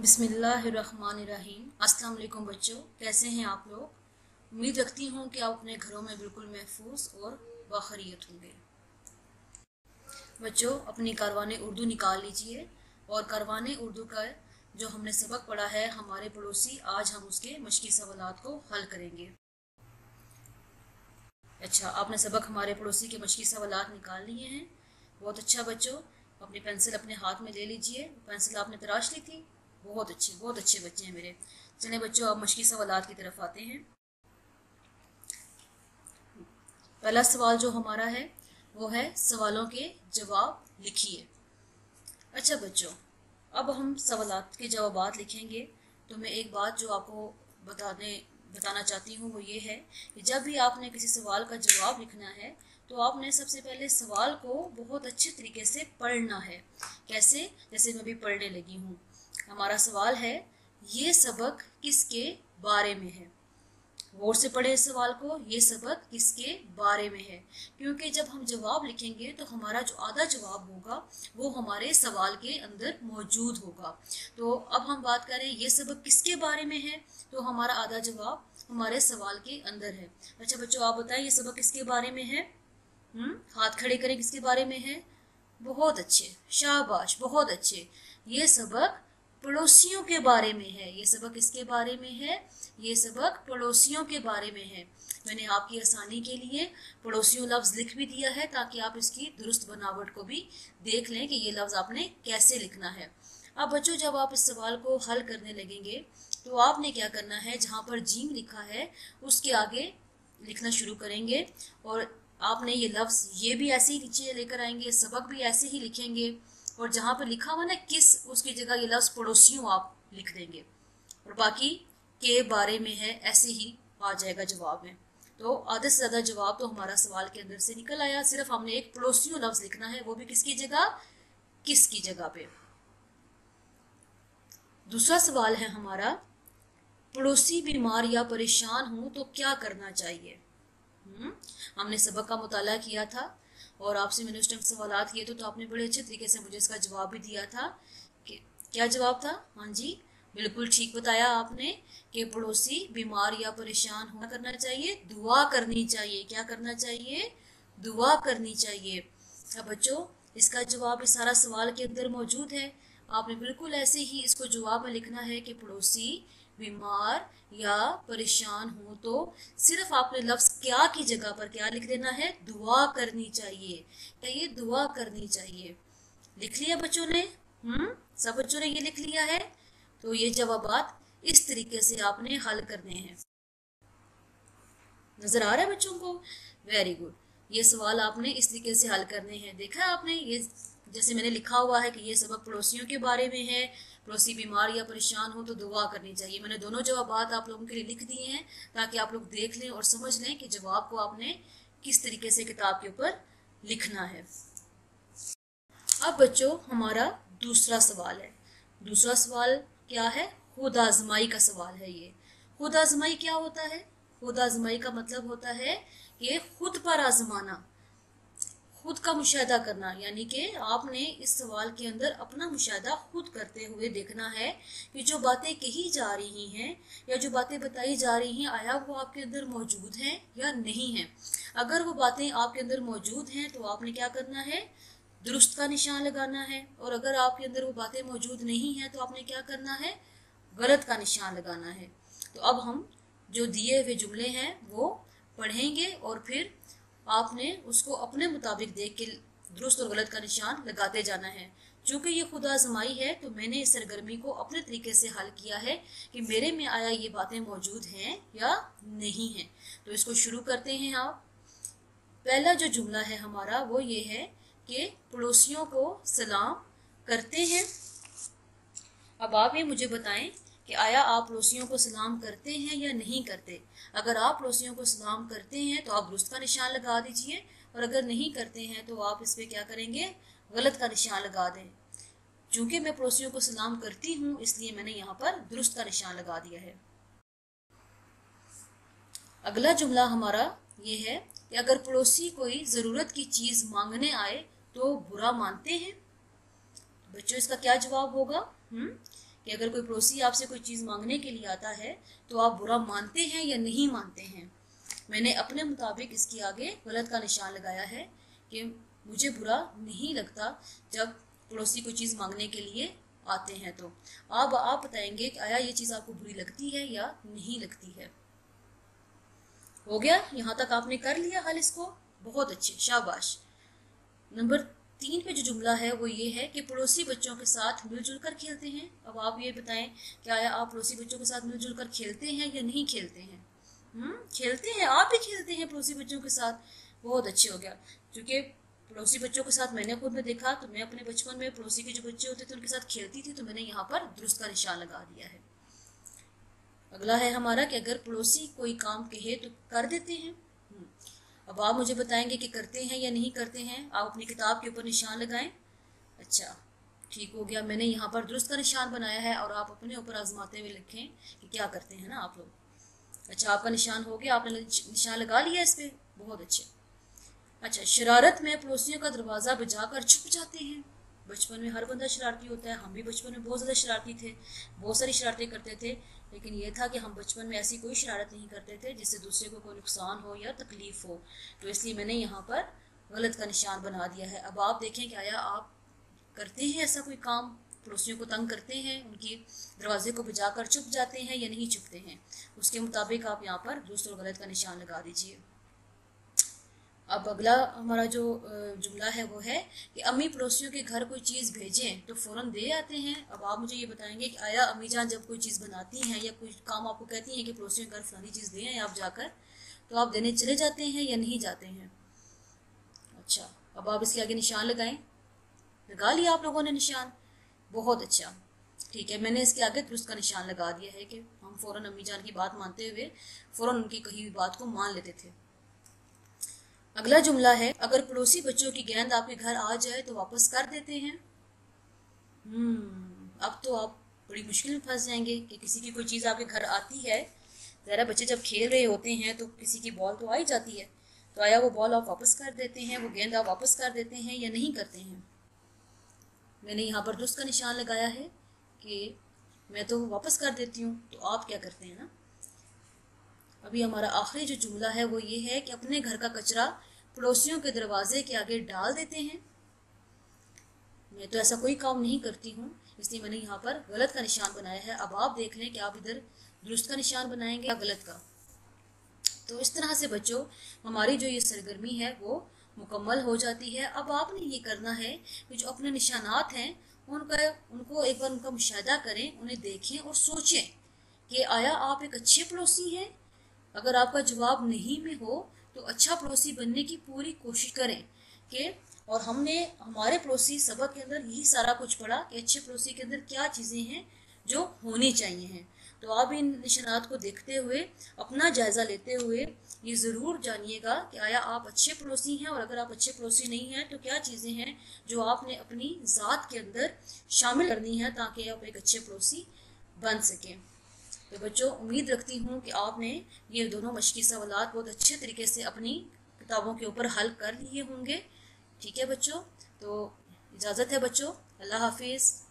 बिस्मिल्लाहिर्रहमानिर्रहीम। अस्सलाम बच्चों, कैसे हैं आप लोग? उम्मीद रखती हूँ कि आप अपने घरों में बिल्कुल महफूज और बखरियत होंगे। बच्चों, अपनी कारवान उर्दू निकाल लीजिए और कारवान उर्दू का जो हमने सबक पढ़ा है, हमारे पड़ोसी, आज हम उसके मशक़ी सवाल को हल करेंगे। अच्छा आपने सबक हमारे पड़ोसी के मशक़ी सवाल निकाल लिए हैं। बहुत अच्छा बच्चों, अपनी पेंसिल अपने हाथ में ले लीजिए। पेंसिल आपने तराश ली थी? बहुत अच्छे बहुत अच्छे बच्चे हैं मेरे। चले बच्चों, अब मशक़ी सवाल की तरफ़ आते हैं। पहला सवाल जो हमारा है, वो है सवालों के जवाब लिखिए। अच्छा बच्चों, अब हम सवाल के जवाब लिखेंगे। तो मैं एक बात जो आपको बताने, बताना चाहती हूँ, वो ये है कि जब भी आपने किसी सवाल का जवाब लिखना है तो आपने सबसे पहले सवाल को बहुत अच्छे तरीके से पढ़ना है। कैसे? जैसे मैं भी पढ़ने लगी हूँ। हमारा सवाल है, ये सबक किसके बारे में है? गौर से पढ़े इस सवाल को, ये सबक किसके बारे में है? क्योंकि जब हम जवाब लिखेंगे तो हमारा जो आधा जवाब होगा, वो हमारे सवाल के अंदर मौजूद होगा। तो अब हम बात करें, ये सबक किसके बारे में है? तो हमारा आधा जवाब हमारे सवाल के अंदर है। अच्छा बच्चों, आप बताएँ, ये सबक किसके बारे में है? हम्म हाथ खड़े करें किसके बारे में है? बहुत अच्छे, शाबाश, बहुत अच्छे। ये सबक पड़ोसियों के बारे में है। ये सबक इसके बारे में है? ये सबक पड़ोसियों के बारे में है। मैंने आपकी आसानी के लिए पड़ोसियों लफ्ज़ लिख भी दिया है ताकि आप इसकी दुरुस्त बनावट को भी देख लें कि ये लफ्ज़ आपने कैसे लिखना है। अब बच्चों, जब आप इस सवाल को हल करने लगेंगे तो आपने क्या करना है? जहाँ पर जीम लिखा है, उसके आगे लिखना शुरू करेंगे और आपने ये लफ्ज़ ये भी ऐसे ही नीचे लेकर आएँगे, सबक भी ऐसे ही लिखेंगे। और जहाँ पर लिखा हुआ ना, किस उसकी जगह ये लफ्ज़ पड़ोसियों आप लिख देंगे। और बाकी के बारे में है, ऐसे ही आ जाएगा जवाब में। तो आधे से ज़्यादा जवाब तो हमारा सवाल के अंदर से निकल आया। सिर्फ़ हमने एक पड़ोसियों लफ्ज़ लिखना है, वो भी किसकी जगह? किसकी जगह पे? दूसरा सवाल है हमारा, पड़ोसी बीमार या परेशान हूँ तो क्या करना चाहिए? हम्म हमने सबक का मुताला किया था। और आपसे मैंने उस टाइम सवाल किए तो, तो आपने बड़े अच्छे तरीके से मुझे इसका जवाब भी दिया था कि क्या जवाब था? हाँ जी बिल्कुल ठीक बताया आपने कि पड़ोसी बीमार या परेशान होना करना चाहिए दुआ करनी चाहिए। क्या करना चाहिए? दुआ करनी चाहिए। अब बच्चों इसका जवाब इस सारा सवाल के अंदर मौजूद है। आपने बिल्कुल ऐसे ही इसको जवाब में लिखना है कि पड़ोसी बीमार या परेशान हो तो सिर्फ़ आपने लफ्ज क्या की जगह पर क्या लिख देना है? दुआ करनी चाहिए। क्या ये दुआ करनी चाहिए। लिख लिया बच्चों ने? हम्म सब बच्चों ने ये लिख लिया है? तो ये जवाब इस तरीके से आपने हल करने हैं। नज़र आ रहा है बच्चों को? वेरी गुड ये सवाल आपने इस तरीके से हल करने हैं। देखा आपने? ये जैसे मैंने लिखा हुआ है कि ये सबक पड़ोसियों के बारे में है। पड़ोसी बीमार या परेशान हो तो दुआ करनी चाहिए। मैंने दोनों जवाब आप लोगों के लिए लिख दिए हैं ताकि आप लोग देख लें और समझ लें कि जवाब को आपने किस तरीके से किताब के ऊपर लिखना है। अब बच्चों, हमारा दूसरा सवाल है। दूसरा सवाल क्या है? खुद आजमाई का सवाल है ये। खुद आजमाई क्या होता है? खुद आजमाई का मतलब होता है कि खुद पर आजमाना। खुद का मुशाह करना, यानी कि आपने इस सवाल के अंदर अपना मुशाह खुद करते हुए देखना है कि जो बातें कही जा रही हैं या जो बातें बताई जा रही हैं, आया वो आपके अंदर मौजूद हैं या नहीं है। अगर वो बातें आपके अंदर मौजूद हैं तो आपने क्या करना है? दुरुस्त का निशान लगाना है। और अगर आपके अंदर वो बातें मौजूद नहीं है तो आपने क्या करना है? गलत का निशान लगाना है। तो अब हम जो दिए हुए जुमले हैं, वो पढ़ेंगे और फिर आपने उसको अपने मुताबिक देख के दुरुस्त और गलत का निशान लगाते जाना है। चूँकि ये खुदा आजमाई है तो मैंने इस सरगर्मी को अपने तरीके से हल किया है कि मेरे में आया ये बातें मौजूद हैं या नहीं हैं। तो इसको शुरू करते हैं आप। पहला जो जुमला है हमारा, वो ये है कि पड़ोसियों को सलाम करते हैं। अब आप ये मुझे बताएँ कि आया आप पड़ोसियों को सलाम करते हैं या नहीं करते? अगर आप पड़ोसियों को सलाम करते हैं तो आप दुरुस्त का निशान लगा दीजिए, और अगर नहीं करते हैं तो आप इस पर क्या करेंगे? गलत का निशान लगा दें। चूँकि मैं पड़ोसियों को सलाम करती हूँ, इसलिए मैंने यहाँ पर दुरुस्त का निशान लगा दिया है। अगला जुमला हमारा ये है कि अगर पड़ोसी कोई ज़रूरत की चीज़ मांगने आए तो बुरा मानते हैं। बच्चों, इसका क्या जवाब होगा? हम्म? कि अगर कोई पड़ोसी आपसे कोई चीज़ मांगने के लिए आता है तो आप बुरा मानते हैं या नहीं मानते हैं? मैंने अपने मुताबिक इसके आगे गलत का निशान लगाया है कि मुझे बुरा नहीं लगता जब पड़ोसी कोई चीज़ मांगने के लिए आते हैं तो। अब आप बताएँगे कि आया ये चीज़ आपको बुरी लगती है या नहीं लगती है? हो गया? यहाँ तक आपने कर लिया हल इसको? बहुत अच्छे, शाबाश। नंबर तीन पे जो जुमला है, वो ये है कि पड़ोसी बच्चों के साथ मिलजुल कर खेलते हैं। अब आप ये बताएँ कि आया आप पड़ोसी बच्चों के साथ मिलजुल कर खेलते हैं या नहीं खेलते हैं? हम्म खेलते हैं, आप भी खेलते हैं पड़ोसी बच्चों के साथ। बहुत अच्छे हो गया। क्योंकि पड़ोसी बच्चों के साथ मैंने खुद में देखा तो मैं अपने बचपन में पड़ोसी के जो बच्चे होते थे, उनके साथ खेलती थी तो मैंने यहाँ पर दुरुस्त का निशान लगा दिया है। अगला है हमारा कि अगर पड़ोसी कोई काम कहे तो कर देते हैं। हम्म। अब आप मुझे बताएँगे कि करते हैं या नहीं करते हैं। आप अपनी किताब के ऊपर निशान लगाएँ। अच्छा ठीक हो गया। मैंने यहाँ पर दुरुस्त का निशान बनाया है और आप अपने ऊपर आजमाते हुए लिखें कि क्या करते हैं ना आप लोग। अच्छा आपका निशान हो गया। आपने निशान लगा लिया इस पर बहुत अच्छे। अच्छा शरारत में पड़ोसियों का दरवाज़ा बजाकर छुप जाते हैं। बचपन में हर बंदा शरारती होता है, हम भी बचपन में बहुत ज़्यादा शरारती थे, बहुत सारी शरारतें करते थे, लेकिन ये था कि हम बचपन में ऐसी कोई शरारत नहीं करते थे जिससे दूसरे को कोई नुकसान हो या तकलीफ़ हो। तो इसलिए मैंने यहाँ पर गलत का निशान बना दिया है। अब आप देखें कि आया आप करते हैं ऐसा कोई काम? पड़ोसियों को तंग करते हैं? उनकी दरवाजे को बजाकर चुप जाते हैं या नहीं चुपते हैं? उसके मुताबिक आप यहाँ पर दूसरों गलत का निशान लगा दीजिए। अब अगला हमारा जो जुमला है वो है कि अम्मी पड़ोसियों के घर कोई चीज़ भेजें तो फ़ौरन दे आते हैं। अब आप मुझे ये बताएँगे कि आया अम्मी जान जब कोई चीज़ बनाती हैं या कोई काम आपको कहती हैं कि पड़ोसियों के घर फलानी चीज़ दें आप जाकर तो आप देने चले जाते हैं या नहीं जाते हैं? अच्छा अब आप इसके आगे निशान लगाएँ। लगा लिया आप लोगों ने निशान? बहुत अच्छा। ठीक है, मैंने इसके आगे दुरुस्त का निशान लगा दिया है कि हम फ़ौरन अम्मी जान की बात मानते हुए फ़ौरन उनकी कही हुई बात को मान लेते थे। अगला जुमला है, अगर पड़ोसी बच्चों की गेंद आपके घर आ जाए तो वापस कर देते हैं। हम्म अब तो आप बड़ी मुश्किल में फंस जाएँगे कि किसी की कोई चीज़ आपके घर आती है। ज़रा बच्चे जब खेल रहे होते हैं तो किसी की बॉल तो आ ही जाती है। तो आया वो बॉल आप वापस कर देते हैं, वो गेंद आप वापस कर देते हैं या नहीं करते हैं? मैंने यहाँ पर दुरुस्त का निशान लगाया है कि मैं तो वापस कर देती हूँ तो आप क्या करते हैं ना? अभी हमारा आखिरी जो जुमला है वो ये है कि अपने घर का कचरा पड़ोसियों के दरवाजे के आगे डाल देते हैं। मैं तो ऐसा कोई काम नहीं करती हूँ, इसलिए मैंने यहाँ पर गलत का निशान बनाया है। अब आप देख लें कि आप इधर दुरुस्त का निशान बनाएँगे या गलत का। तो इस तरह से बच्चों, हमारी जो ये सरगर्मी है, वो मुकम्मल हो जाती है। अब आपने ये करना है कि जो अपने निशानात हैं, उनका, उनको एक बार उनका मुशाह करें, उन्हें देखें और सोचें कि आया आप एक अच्छे पड़ोसी हैं। अगर आपका जवाब नहीं में हो तो अच्छा पड़ोसी बनने की पूरी कोशिश करें कि, और हमने, हमारे पड़ोसी सबक के अंदर यही सारा कुछ पढ़ा कि अच्छे पड़ोसी के अंदर क्या चीज़ें हैं जो होनी चाहिए हैं। तो आप इन निशानात को देखते हुए, अपना जायज़ा लेते हुए ये ज़रूर जानिएगा कि आया आप अच्छे पड़ोसी हैं और अगर आप अच्छे पड़ोसी नहीं हैं तो क्या चीज़ें हैं जो आपने अपनी ज़ात के अंदर शामिल करनी है ताकि आप एक अच्छे पड़ोसी बन सकें। तो बच्चों, उम्मीद रखती हूँ कि आपने ये दोनों मशक़ी सवाल बहुत अच्छे तरीके से अपनी किताबों के ऊपर हल कर लिए होंगे। ठीक है बच्चों? तो इजाज़त है बच्चों। अल्लाह हाफिज़।